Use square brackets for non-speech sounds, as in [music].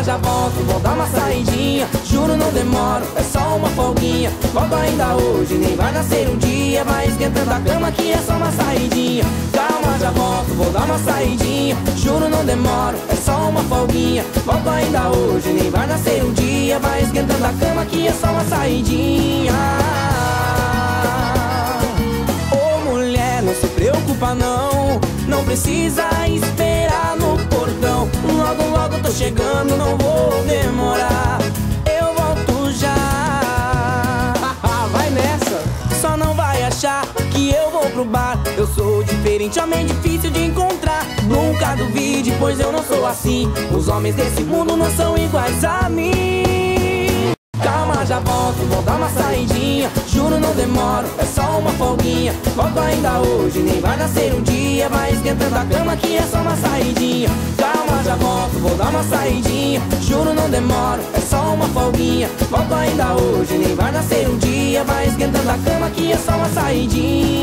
Calma, já volto, vou dar uma saidinha. Juro, não demoro, é só uma folguinha. Volto ainda hoje, nem vai nascer um dia. Vai esquentando a cama que é só uma saidinha. Calma, já volto, vou dar uma saidinha. Juro, não demoro, é só uma folguinha. Volto ainda hoje, nem vai nascer um dia. Vai esquentando a cama que é só uma saidinha. Ô mulher, não se preocupa não. Não precisa esperar tô chegando, não vou demorar. Eu volto já. [laughs] Vai nessa! Só não vai achar que eu vou pro bar. Eu sou diferente, homem difícil de encontrar. Nunca duvide, pois eu não sou assim. Os homens desse mundo não são iguais a mim. Calma, já volto, vou dar uma saidinha. Juro, não demoro, é só uma folguinha. Volto ainda hoje, nem vai nascer um dia. Vai esquentando a cama que é só uma saidinha uma saidinha. Juro, não demoro, é só uma folguinha. Volto ainda hoje, nem vai nascer um dia. Vai esquentando a cama que é só uma saidinha